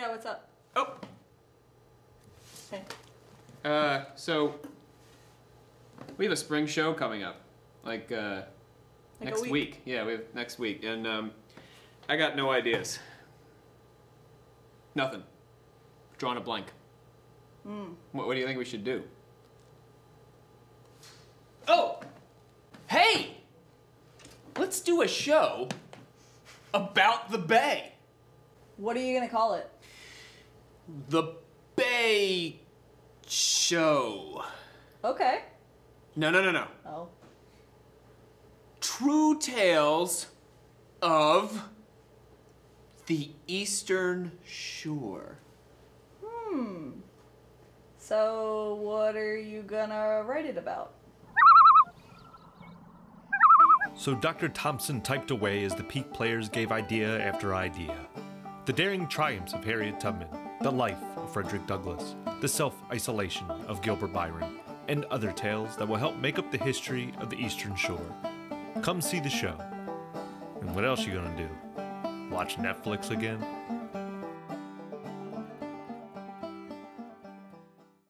Yeah, what's up? Oh. Hey. Uh, so we have a spring show coming up, like uh, like next week. week. Yeah, we have next week, and um, I got no ideas. Nothing. Drawing a blank. Mm. What, what do you think we should do? Oh, hey, let's do a show about the Bay. What are you gonna call it? The Bay Show. Okay. No, no, no, no. Oh. True Tales of the Eastern Shore. Hmm. So, what are you gonna write it about? So Dr. Thompson typed away as the Peake Players gave idea after idea. The daring triumphs of Harriet Tubman, the life of Frederick Douglass, the self isolation of Gilbert Byron, and other tales that will help make up the history of the Eastern Shore. Come see the show. And what else you gonna do? Watch Netflix again?